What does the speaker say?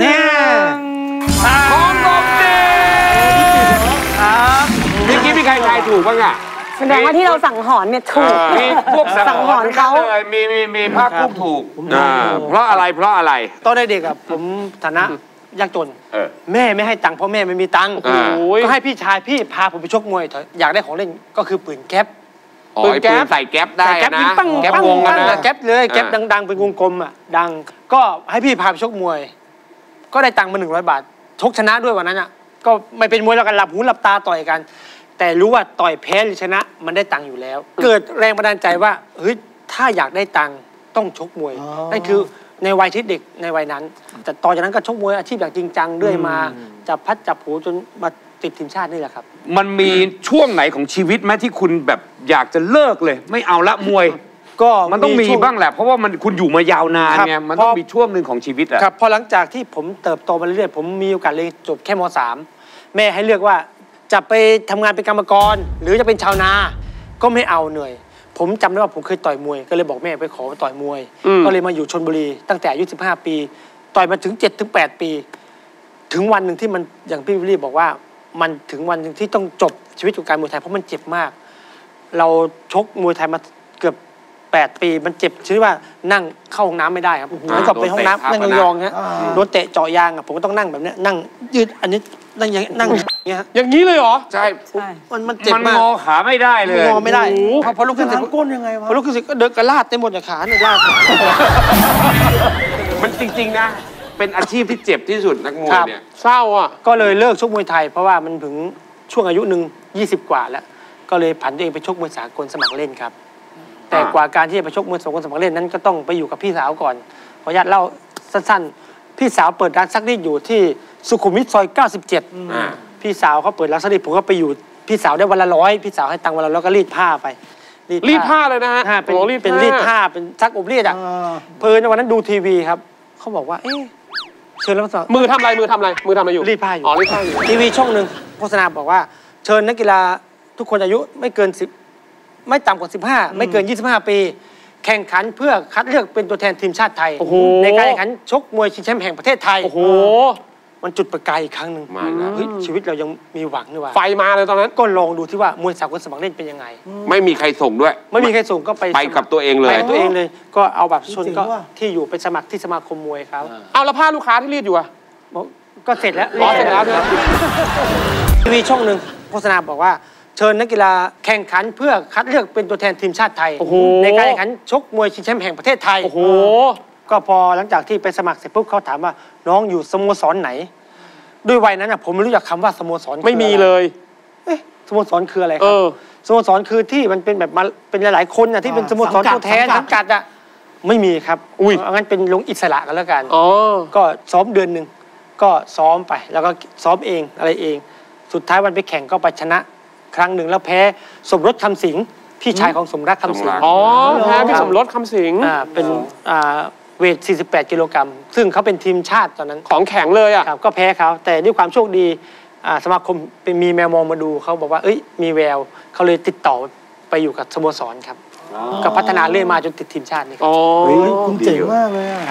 แน่ของลมดีเมื่อกี้มีใครทายถูกบ้างอะแสดงว่าที่เราสั่งหอนเนี่ยถูกมีพวกสั่งหอนเขาเลยมีมีมีภาคกุ้งถูกอ่าเพราะอะไรเพราะอะไรตอนเด็กๆอะผมฐานะยากจนเออแม่ไม่ให้ตังค์เพราะแม่ไม่มีตังค์อ่าก็ให้พี่ชายพี่พาผมไปชกมวยเถอะอยากได้ของเล่นก็คือปืนแก๊ปอ๋อไอ้ปืนใส่แก๊ปได้แต่แก๊ปนะยิงปังแก๊ปปังวงกันปังนะแก๊ปเลยแก๊ปอ่าดังๆเป็นวงกลมอะดังก็ให้พี่พาไปชกมวย ก็ได้ตังค์มาหนึ่งร้อยบาท ชกชนะด้วยวันนั้นอะ ก็ไม่เป็นมวยแล้วกันหลับหูหลับตาต่อยกัน แต่รู้ว่าต่อยแพ้หรือชนะมันได้ตังค์อยู่แล้ว เกิดแรงบันดาลใจว่าเฮ้ยถ้าอยากได้ตังค์ต้องชกมวยนั่นคือในวัยที่เด็กในวัยนั้น แต่ต่อจากนั้นก็ชกมวยอาชีพอย่างจริงจังเรื่อยมาจับพัดจับผูจนมาติดทีมชาตินี่แหละครับ มันมีช่วงไหนของชีวิตไหมที่คุณแบบอยากจะเลิกเลย ไม่เอาละมวย ก็มันต้องมีช่วบ้างแหละ เพราะว่ามันคุณอยู่มายาวนานครับไงมันต้องพอ มีช่วงหนึ่งของชีวิตอะครับพอหลังจากที่ผมเติบโตมาเรื่อยๆผมมีโอกาสเรียนจบแค่มสามแม่ให้เลือกว่าจะไปทำงานเป็นกรรมกร หรือจะเป็นชาวนาก็ไม่เอาเหนื่อย ผมจำได้ว่าผมเคยต่อยมวย ก็เลยบอกแม่ไปขอต่อยมวย ก็เลยมาอยู่ชนบุรี ตั้งแต่อายุ15 ปี ต่อยมาถึง7ถึง8ปี ถึงวันหนึ่งที่มันอย่างพี่วิลลี่บอกว่า มันถึงวันหนึ่งที่ต้องจบชีวิตของการมวยไทยเพราะมันเจ็บมาก เราชกมวยไทยมาเกือบ 8 ปี มันเจ็บชื่อว่านั่งเข้าห้องน้ำไม่ได้ครับเหมือนกับไปห้องน้ำนั่งยองๆฮะโดนเตะเจาะยางอะผมก็ต้องนั่งแบบเนี้ยนั่งยืดอันนี้นั่งอย่างนั่งอย่างเงี้ยฮะอย่างนี้เลยเหรอ ใช่ มันมันเจ็บมันมากงอขาไม่ได้เลย งอไม่ได้พอพอลุกขึ้นเสร็จก้นยังไงวะพอลุกขึ้นเสร็จก็เดินกระลาดเต็มหมดอะขาเนี่ยลาด มันจริงๆนะ เป็นอาชีพที่เจ็บที่สุดนักมวยครับเนี่ย เศร้าอะ ก็เลยเลิกชกมวยไทย เพราะว่ามันถึงช่วงอายุหนึ่ง20 กว่าแล้ว ก็เลยผันตัวเองไปชกมวยสากลสมัครเล่นครับ แต่กว่าการที่จะไปชกมวยสากลสมัครเล่นนั้นก็ต้องไปอยู่กับพี่สาวก่อน ขออนุญาตเล่าสั้นๆ พี่สาวเปิดร้านซักรีดอยู่ที่สุขุมวิทซอย 97อ่าพี่สาวเขาเปิดร้านซักรีดผมก็ไปอยู่พี่สาวได้วันละร้อยพี่สาวให้ตังค์วันละร้อยก็รีดผ้าไปรีดผ้าเลยนะฮะอ่าเป็นโอ้รีดเป็นผ้ารีดผ้าเป็นซักอบรีดอะเออเพลินวันนั้นดูทีวีครับเขาบอกว่าเอ๊ะเชิญรับสมัครมือทำอะไรมือทำอะไรมือทำอะไรอยู่รีดผ้าอยู่อ๋อรีดผ้าอยู่ทีวีช่องหนึ่งโฆษณาบอกว่าเชิญนักกีฬาทุกคนอายุไม่เกินสิบ ไม่ต่ำกว่า 15 ไม่เกิน 25 ปี แข่งขันเพื่อคัดเลือกเป็นตัวแทนทีมชาติไทย โอ้โห ในการแข่งขันชกมวยชิงแชมป์แห่งประเทศไทย โอ้โห มันจุดประกายอีกครั้งหนึ่งมาแล้ว เฮ้ยชีวิตเรายังมีหวังนี่หว่าไฟมาเลยตอนนั้น ก็ลองดูที่ว่ามวยสากลสมัครเล่นเป็นยังไง ไม่มีใครส่งด้วย ไม่มีใครส่งก็ไปไปกับตัวเองเลย ไปกับตัวเองเลย ก็เอาบัตรประชาชนจริงก็ว่ะที่อยู่ไปสมัครที่สมาคมมวยเขาเอาแล้วผ้าลูกค้าที่รีดอยู่อะบอกก็เสร็จแล้ว อ๋อเสร็จแล้วใช่ไหมทีวีช่องหนึ่งโฆษณาบอกว่า เชิญนักกีฬาแข่งขันเพื่อคัดเลือกเป็นตัวแทนทีมชาติไทยโอ้โหในการแข่งขันชกมวยชิงแชมป์แห่งประเทศไทย โอ้โห ก็พอหลังจากที่ไปสมัครเสร็จปุ๊บเขาถามว่าน้องอยู่สโมสรไหน ด้วยวัยนั้นน่ะผมไม่รู้จักคำว่าสโมสรคือไม่มีอะรเลยเอ๊ะสโมสรคืออะไรคเอรับอสโมสรคือที่มันเป็นแบบมาเป็นหลายๆคนน่ะที่เป็นสโมสรสังกัดตัวแทนสัสังงกักัดดอะไม่มีครับ อุ้ยเอางั้นเป็นลงอิสระกันแล้วกันอ๋อก็ซ้อมเดือนหนึ่งก็ซ้อมไปแล้วก็ซ้อมเองอะไรเอง สุดท้ายวันไปแข่งก็ไปชนะ ครั้งหนึ่งแล้วแพ้สมรสคำสิงห์พี่ชายของสมรักคำสิงห์สมรักอ๋อแพ้พี่สมรสคำสิงอ่าเป็นอ่าเวท 48 กิโลกรัม ซึ่งเขาเป็นทีมชาติตอนนั้น ของแข็งเลยอะครับก็แพ้เขา แต่ด้วยความโชคดีอ่าสมาคมเป็นมีแมวมองมาดูเขาบอกว่า เอ้ย มีแวว เขาเลยติดต่อไปอยู่กับสโมสรครับ ก็พัฒนาเรื่อยมาจนติดทีมชาตินี่ครับอ๋อเฮ้ยคุณเจ๋งมากเลยอะ